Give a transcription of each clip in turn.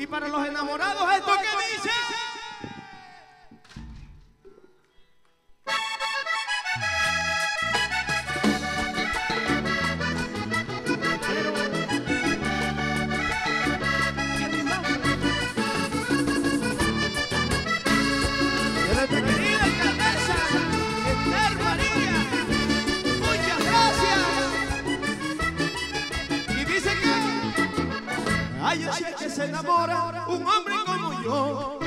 Y para los enamorados, esto que dice. Un hombre como yo,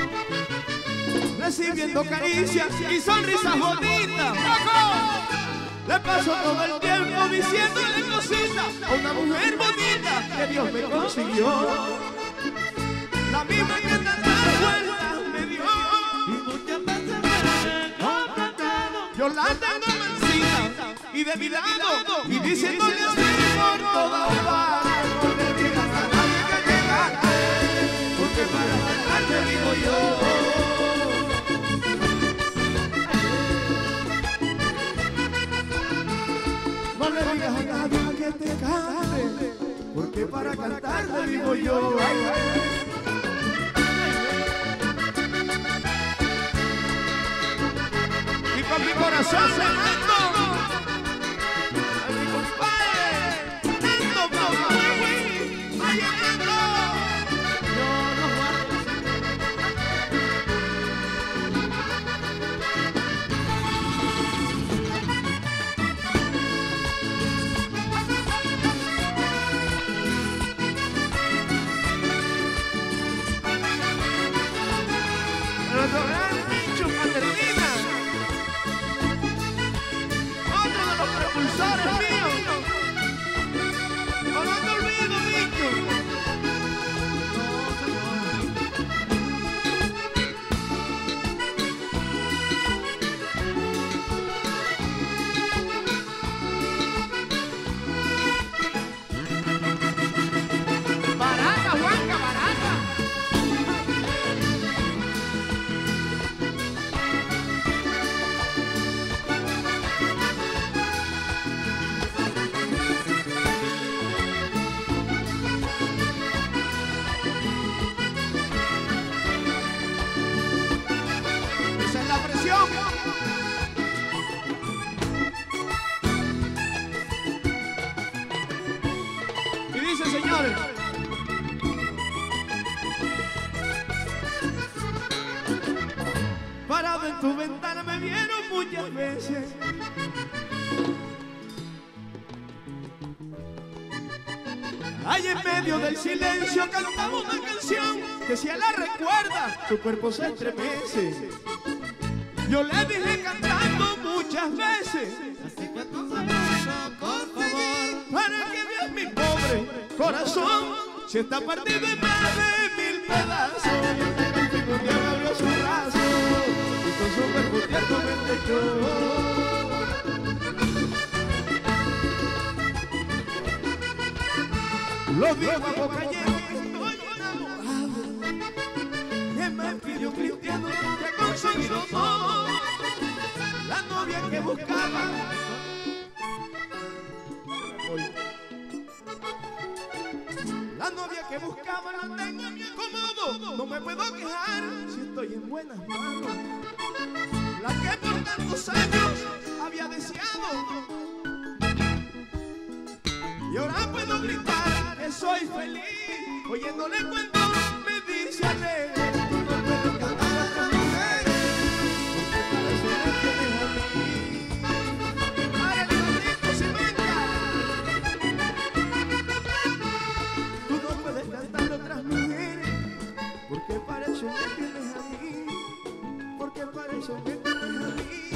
recibiendo caricias y sonrisas bonitas. Le paso todo el tiempo diciéndole cositas a una mujer bonita que Dios me consiguió. La misma que tantas vueltas me dio. Y muchas veces me mancita y de mi lado y diciéndole así por toda. No le digas a nadie que te cante, porque para cantarte vivo yo. Y con mi corazón se En tu ventana me vieron muchas veces. Ahí en medio del silencio cantaba una canción que si a la recuerda, su cuerpo se estremece. Yo le dije cantando muchas veces. Así que tú sabes, por favor. Para que veas mi pobre corazón, si está partido en más de mil pedazos. Techó. Lo digo a boca llena que estoy enamorado. Un cristiano que ha conseguido todo. La novia que buscaba. La novia que buscaba la tengo en mi acomodo. No me puedo quejar si estoy en buenas manos. Había deseado. Y ahora puedo gritar que soy feliz. Oyéndole cuento me dice a porque para eso tienes a mí. Porque para eso tienes a mí.